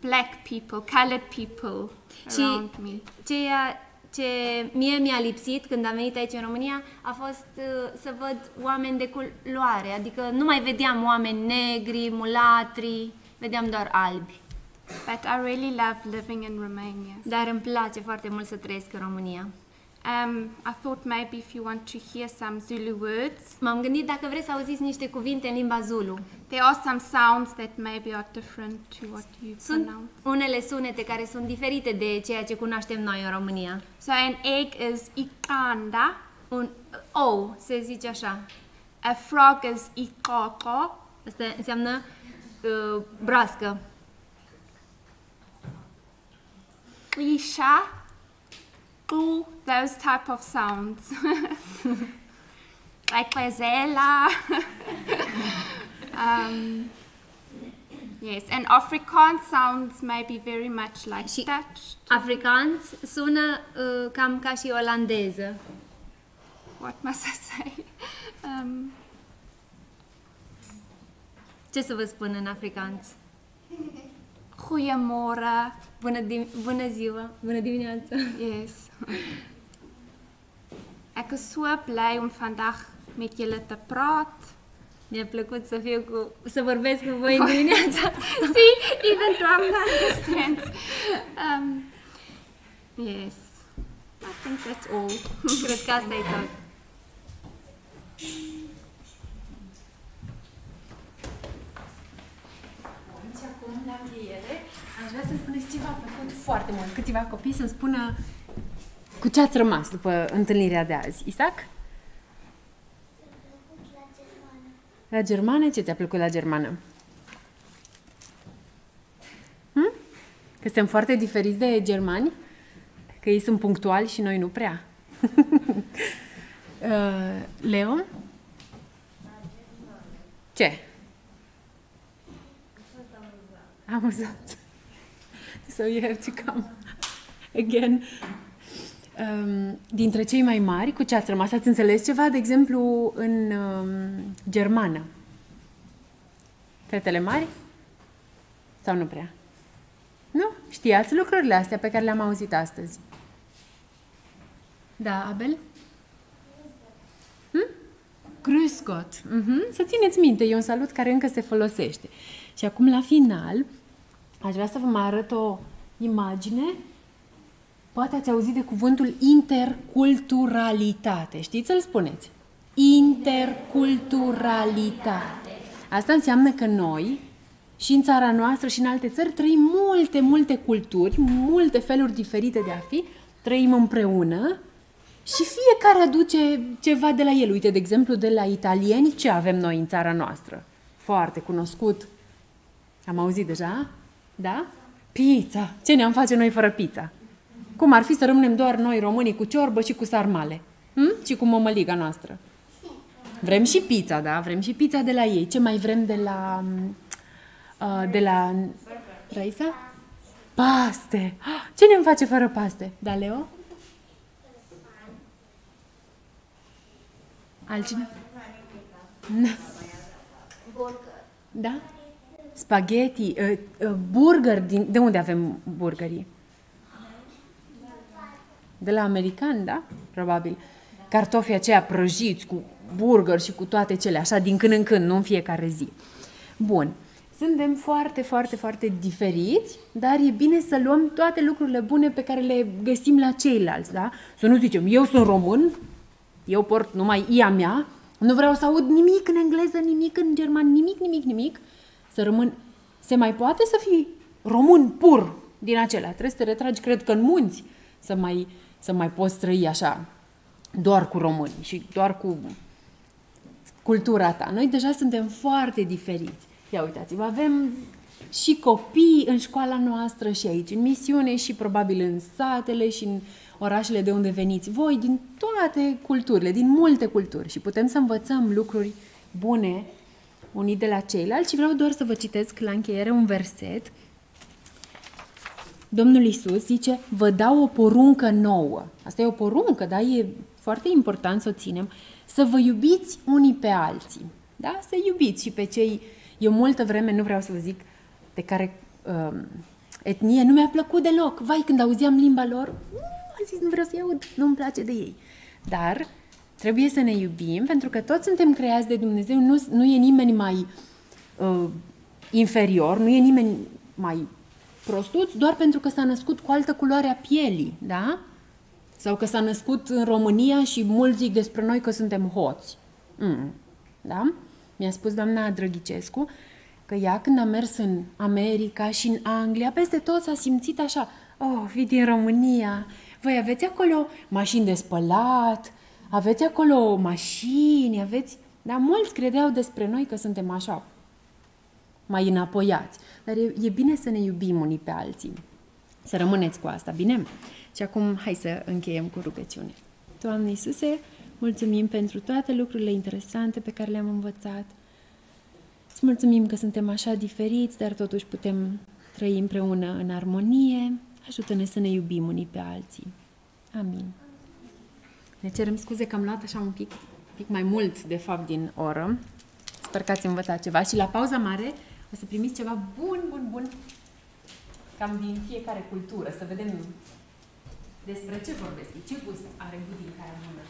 black people, colored people Și around me. ceea ce mie mi-a lipsit când am venit aici în România a fost uh, să văd oameni de culoare, adică nu mai vedeam oameni negri, mulatri, vedeam doar albi. But I really love living in Romania. Dar îmi place foarte mult să trăiesc în România. Um, I thought maybe if you want to hear some Zulu words, M-am gândit dacă vreți să auziți niște cuvinte în limba Zulu. there are some sounds that maybe are different to what you Sunt pronounce. unele sunete care sunt diferite de ceea ce cunoaștem noi în România. So an egg is ikanda, Un ou se zice așa. a frog is ikoko, Asta înseamnă uh, broască. isha, ku, those type of sounds. (laughs) like Bazela. (laughs) um, yes, and Afrikaans sounds maybe very much like Și- Dutch. Afrikaans sună uh, cam ca și olandeză. What must I say? (laughs) Um, Ce să vă spun în afrikaans? Dim- bună ziua, bună dimineața. Yes. Ek is so bly om vandag met julle te praat. Mi-a plăcut să fiu cu, să vorbesc cu voi dimineața. See, even Dwamna understands. Um, yes. I think that's all. Cred că asta e tot. Vrea să spuneți ce v-a plăcut foarte mult. Câțiva copii să-mi spună cu ce ați rămas după întâlnirea de azi. Isaac? La germană? Ce ți-a plăcut la germană? Hm? Că suntem foarte diferiți de germani? Că Că ei sunt punctuali și noi nu prea. (laughs) uh, Leo? Ce? Amuzat. So you have to come (laughs) again. Um, dintre cei mai mari, cu ce ați rămas? Ați înțeles ceva, de exemplu, în um, germană? Fetele mari? Sau nu prea? Nu? Știați lucrurile astea pe care le-am auzit astăzi? Da, Abel? Hm? Grüß Gott. Uh-huh. Să țineți minte, e un salut care încă se folosește. Și acum, la final, aș vrea să vă mai arăt o imagine. Poate ați auzit de cuvântul interculturalitate. Știți să-l spuneți? Interculturalitate. Asta înseamnă că noi, și în țara noastră și în alte țări, trăim multe, multe culturi, multe feluri diferite de a fi, trăim împreună și fiecare aduce ceva de la el. Uite, de exemplu, de la italieni, ce avem noi în țara noastră? Foarte cunoscut. Am auzit deja? Da? Pizza. Ce ne-am face noi fără pizza? Cum ar fi să rămânem doar noi românii cu ciorbă și cu sarmale? Hm? Și cu mămăliga noastră. Vrem și pizza, da? Vrem și pizza de la ei. Ce mai vrem de la... Uh, de la... Raisa? Paste! Ce ne-am face fără paste? Da, Leo? Altcineva? Da? Spaghetti, uh, uh, burger, din, de unde avem burgerii? De la american, da? Probabil. Cartofii aceia prăjiți cu burger și cu toate cele, așa, din când în când, nu în fiecare zi. Bun. Suntem foarte, foarte, foarte diferiți, dar e bine să luăm toate lucrurile bune pe care le găsim la ceilalți, da? Să nu zicem, eu sunt român, eu port numai ia mea, nu vreau să aud nimic în engleză, nimic în german, nimic, nimic, nimic, să rămân... Se mai poate să fii român pur din acelea. Trebuie să te retragi, cred că în munți, să mai, să mai poți trăi așa, doar cu români și doar cu cultura ta. Noi deja suntem foarte diferiți. Ia uitați-vă, avem și copii în școala noastră și aici în misiune și probabil în satele și în orașele de unde veniți voi, din toate culturile, din multe culturi și putem să învățăm lucruri bune unii de la ceilalți și vreau doar să vă citesc la încheiere un verset. Domnul Isus zice, vă dau o poruncă nouă. Asta e o poruncă, da? E foarte important să o ținem. Să vă iubiți unii pe alții. Da? Să iubiți și pe cei... Eu multă vreme, nu vreau să vă zic, de care uh, etnie nu mi-a plăcut deloc. Vai, când auzeam limba lor, am zis, nu vreau să-i aud, nu-mi place de ei. Dar trebuie să ne iubim, pentru că toți suntem creați de Dumnezeu, nu, nu e nimeni mai uh, inferior, nu e nimeni mai prostuț, doar pentru că s-a născut cu altă culoare a pielii, da? Sau că s-a născut în România și mulți zic despre noi că suntem hoți. Mm. Da? Mi-a spus doamna Drăghicescu că ea când a mers în America și în Anglia, peste tot s-a simțit așa, oh, vii din România, voi aveți acolo mașini de spălat, aveți acolo mașini, aveți... Dar mulți credeau despre noi că suntem așa, mai înapoiați. Dar e, e bine să ne iubim unii pe alții. Să rămâneți cu asta, bine? Și acum hai să încheiem cu rugăciune. Doamne Iisuse, mulțumim pentru toate lucrurile interesante pe care le-am învățat. Îți mulțumim că suntem așa diferiți, dar totuși putem trăi împreună în armonie. Ajută-ne să ne iubim unii pe alții. Amin. Ne cerem scuze că am luat așa un pic, pic mai mult, de fapt, din oră. Sper că ați învățat ceva și la pauza mare o să primiți ceva bun, bun, bun, cam din fiecare cultură, să vedem despre ce vorbesc, ce gust are budinca aia bună.